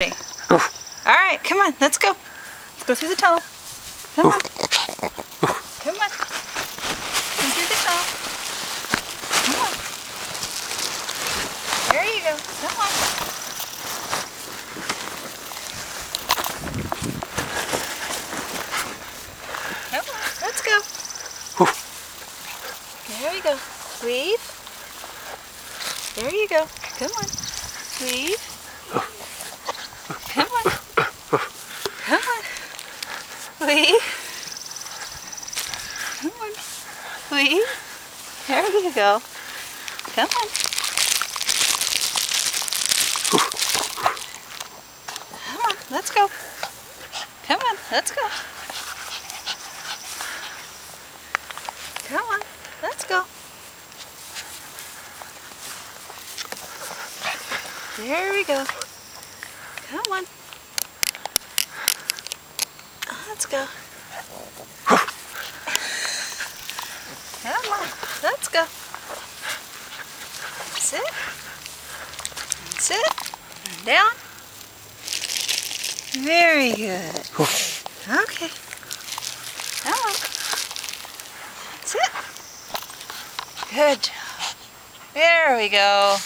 All right, come on, let's go. Let's go through the tunnel. Come on. Come on. Come through the tunnel. Come on. There you go. Come on. Come on, let's go. There we go. Leave. There you go. Come on. Leave. Come on. Come Leave. Come on. Leave. There you go. Come on. Come on. Let's go. Come on. Let's go. Come on. Let's go. There we go. Come on. Let's go. Come on. Let's go. Sit. Sit. Down. Very good. Okay. Come on. Sit. Good. There we go.